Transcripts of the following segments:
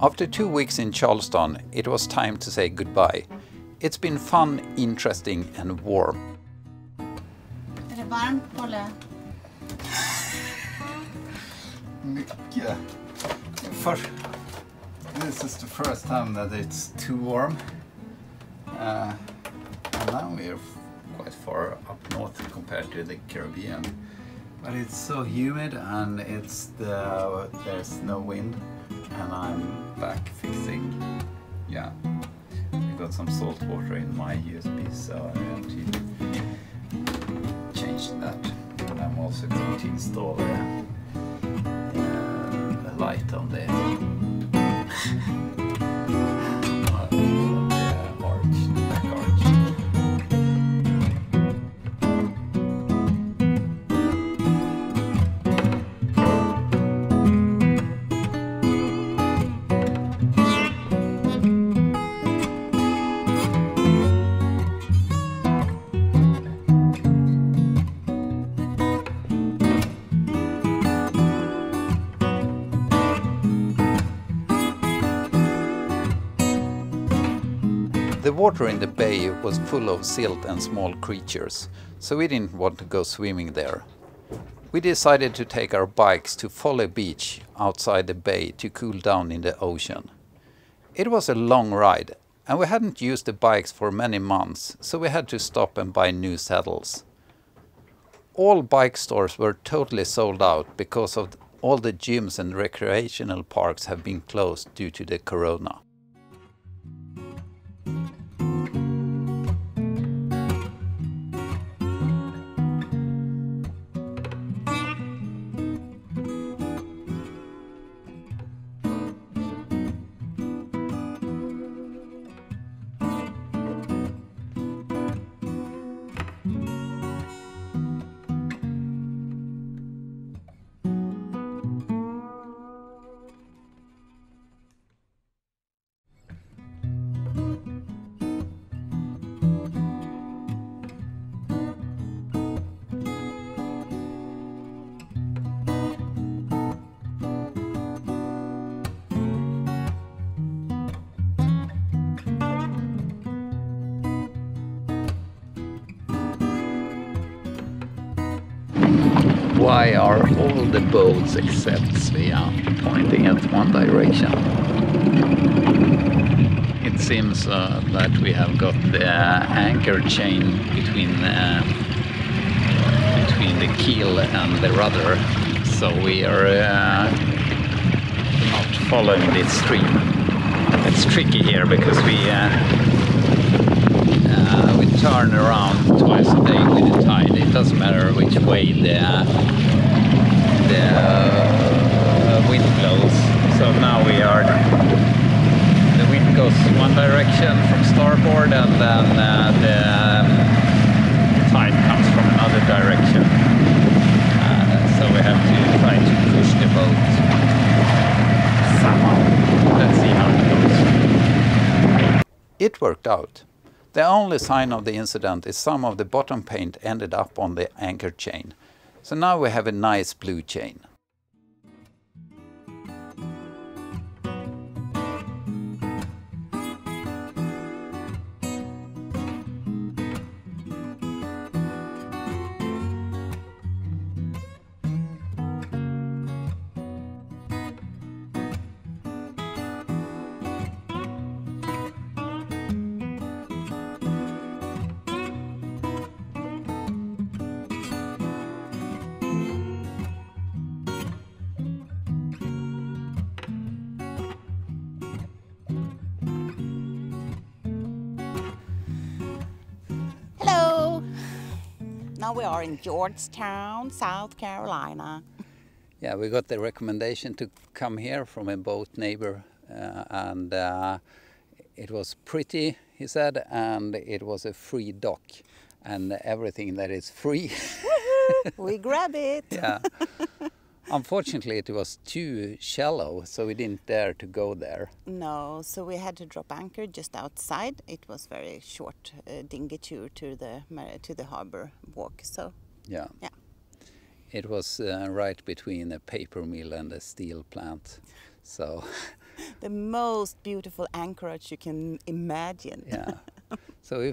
After two weeks in Charleston, it was time to say goodbye. It's been fun, interesting and warm. Är det varmt, Polle? Mycket. For, this is the first time that it's too warm. Uh, and now we're quite far up north compared to the Caribbean. But it's so humid and it's the there's no wind and I'm back fixing yeah. I got some salt water in my USB so I have to change that. And I'm also going to install a, a light on the water in the bay was full of silt and small creatures, so we didn't want to go swimming there. We decided to take our bikes to Folly Beach outside the bay to cool down in the ocean. It was a long ride, and we hadn't used the bikes for many months, so we had to stop and buy new saddles. All bike stores were totally sold out because of all the gyms and recreational parks have been closed due to the corona. Why are all the boats except Svea pointing at one direction? It seems uh, that we have got the uh, anchor chain between uh, between the keel and the rudder, so we are uh, not following this stream. It's tricky here because we uh, uh, we turn around twice a day with the tide. It doesn't matter which way the the uh, wind blows. So now we are the wind goes one direction from starboard, and then uh, the tide comes from another direction. Uh, so we have to try to push the boat somehow. Let's see how it goes. It worked out. The only sign of the incident is some of the bottom paint ended up on the anchor chain. So now we have a nice blue chain. Now we are in Georgetown, South Carolina. Yeah, we got the recommendation to come here from a boat neighbor, uh, and uh, it was pretty, he said, and it was a free dock, and everything that is free. We grab it. yeah. Unfortunately, it was too shallow, so we didn't dare to go there. No, so we had to drop anchor just outside. It was very short uh, dinghy tour to the to the harbor walk. So Yeah. Yeah. It was uh, right between a paper mill and a steel plant. So the most beautiful anchorage you can imagine. yeah. So we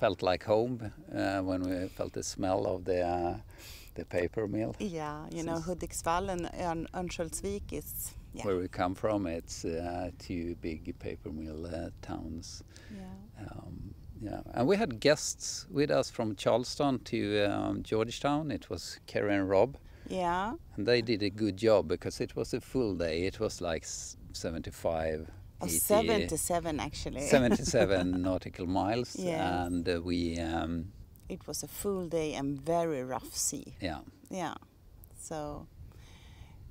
felt like home uh, when we felt the smell of the uh, the paper mill. Yeah, you know, Hudiksvall and Örn- Örnsköldsvik is yeah. Where we come from, it's uh, two big paper mill uh, towns. yeah. Um, yeah, and we had guests with us from Charleston to um, Georgetown. It was Karen and Rob, Yeah, and they did a good job because it was a full day. It was like 75, oh, 80, 77 actually. 77 nautical miles, Yes. and uh, we, um, It was a full day and very rough sea. yeah, Yeah, so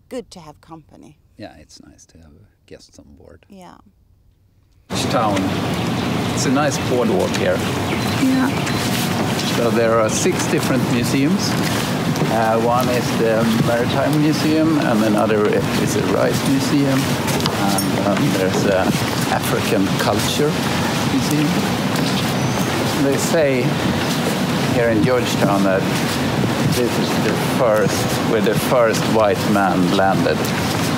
good to have company. yeah, it's nice to have guests on board. Yeah. Town. It's a nice boardwalk here. Yeah. So there are six different museums. Uh, one is the Maritime Museum, and another is a Rice Museum, and um, there's an African Culture Museum. They say here in Georgetown that this is the first, where the first white man landed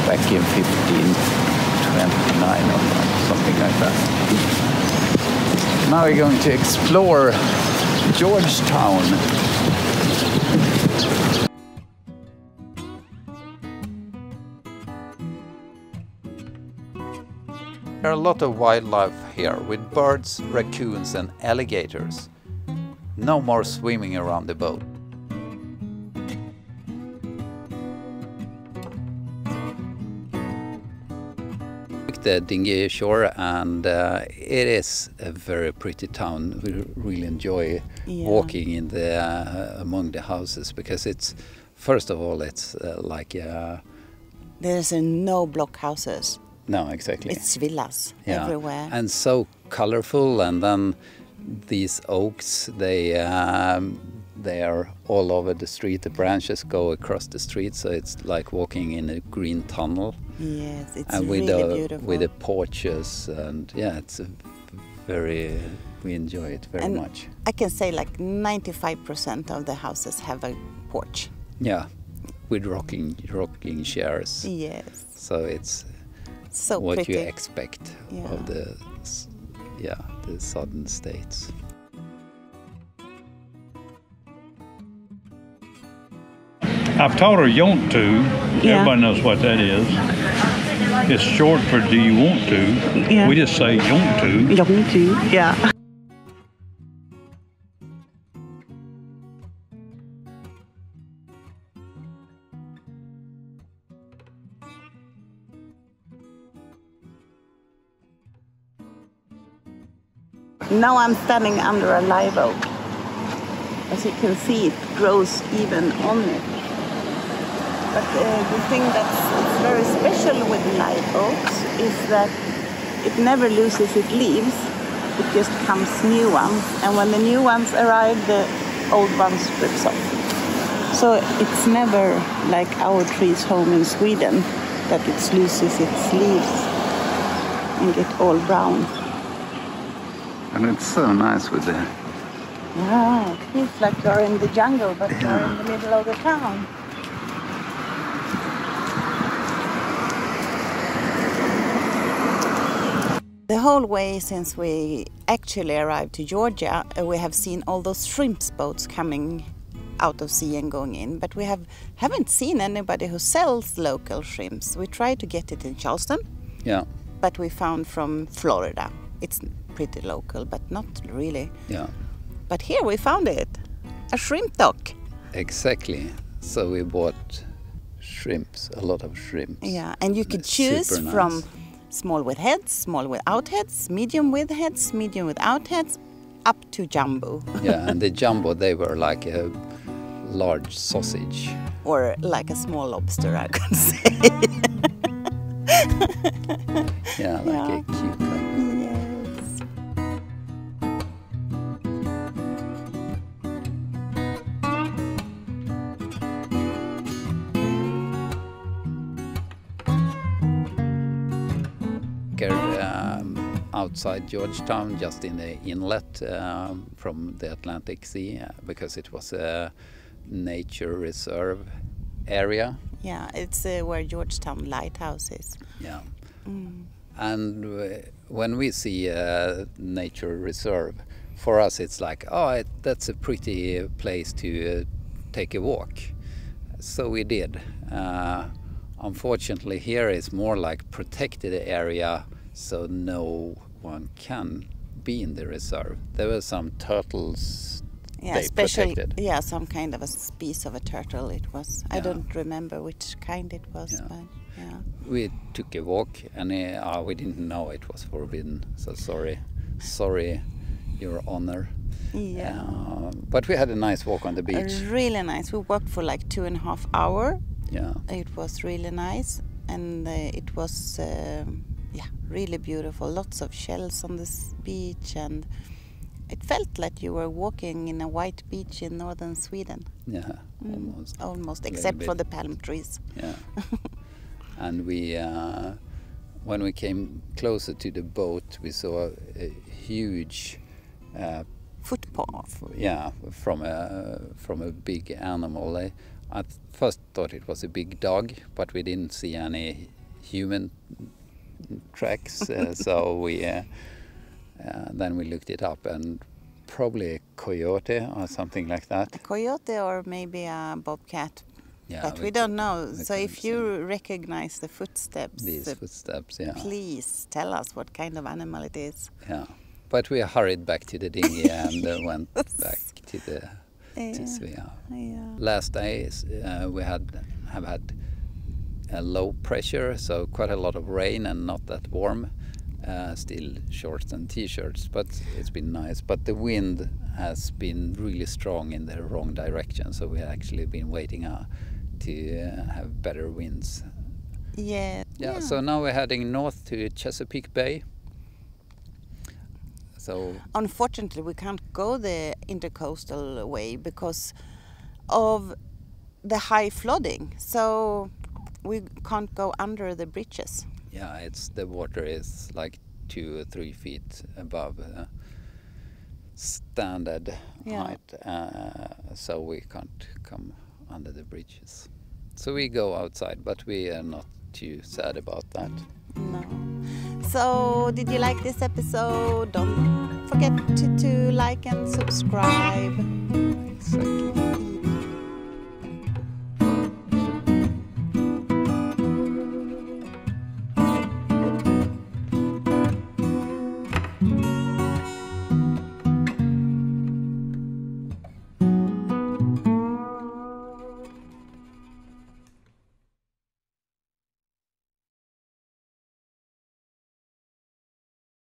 back in 1529 or something like that. Now we're going to explore Georgetown. There are a lot of wildlife here with birds, raccoons and alligators. No more swimming around the boat. the dinghy Shore, and uh, it is a very pretty town. We really enjoy Yeah. walking in the uh, among the houses because it's first of all it's uh, like uh, There's no block houses. No exactly It's villas yeah everywhere. and so colorful, and then these oaks they um, they are all over the street. The branches go across the street, so it's like walking in a green tunnel. yes, it's and with really the beautiful. with the porches and yeah it's a very we enjoy it very And- much I can say like 95% of the houses have a porch. yeah with rocking rocking chairs Yes, so it's so what pretty. you expect Yeah. of the yeah the southern states I've taught her "yont to." Yeah. Everybody knows what that is. It's short for "Do you want to?" Yeah. We just say "yont to." Giống chứ. Yeah. Now I'm standing under a live oak. As you can see, it grows even on it. But uh, the thing that's very special with live oaks is that it never loses its leaves. It just comes new ones, and when the new ones arrive, the old ones strips off. So it's never like our trees home in Sweden that it loses its leaves and get all brown. And it's so nice with the Yeah, it feels like you're in the jungle, but you're in the middle of the town. The whole way since we actually arrived to Georgia, uh, we have seen all those shrimps boats coming out of sea and going in, but we have haven't seen anybody who sells local shrimps. We tried to get it in Charleston, yeah but we found from Florida. It's pretty local, but not really. yeah But here we found it a shrimp dock. exactly so we bought shrimps a lot of shrimps Yeah, and you could choose nice. from small with heads, small without heads, medium with heads, medium without heads, up to jumbo, yeah and the jumbo they were like a large sausage or like a small lobster, I could say. yeah like Yeah. a cucumber outside Georgetown, just in the inlet um, from the Atlantic Sea, because it was a nature reserve area. Yeah, it's uh, where Georgetown Lighthouse is. Yeah, And uh, when we see a nature reserve, for us it's like, oh, it, that's a pretty place to uh, take a walk. So we did. Uh, unfortunately, here is more like protected area, so no one can be in the reserve. There were some turtles. Yeah, they special. protected. Yeah, some kind of a piece of a turtle. It was. I don't remember which kind it was, Yeah. but yeah. We took a walk, and uh, we didn't know it was forbidden. So sorry, sorry, Your Honor. Yeah. Uh, but we had a nice walk on the beach. Really nice. We walked for like two and a half hour. Yeah. It was really nice, and uh, it was um yeah really beautiful. Lots of shells on this beach, and it felt like you were walking in a white beach in northern Sweden, Yeah. Almost. almost, Little except for the palm trees. Yeah. and we, uh, when we came closer to the boat, we saw a, a huge, uh, Footpath. yeah, from a from a big animal. I at first thought it was a big dog, but we didn't see any human tracks. Uh, so we uh, uh, then we looked it up, and probably a coyote or something like that. A coyote or maybe a bobcat, Yeah, but we, don't know. we So if you recognize the footsteps, These uh, footsteps, yeah. please tell us what kind of animal it is. Yeah, but we hurried back to the dinghy and uh, went back to the Yeah. to Svea. Yeah. Last days uh, we had have had a low pressure, so quite a lot of rain and not that warm. Uh, still shorts and t-shirts, but it's been nice. But the wind has been really strong in the wrong direction, so we actually been waiting uh, to uh, have better winds. Yeah. Yeah, so now we're heading north to Chesapeake Bay. So Unfortunately, we can't go the intercoastal way because of the high flooding. So we can't go under the bridges. Yeah, it's the water is like two or three feet above uh, standard Yeah. height, uh, so we can't come under the bridges. So we go outside, but we are not too sad about that. No. So, did you like this episode? Don't forget to, to like and subscribe.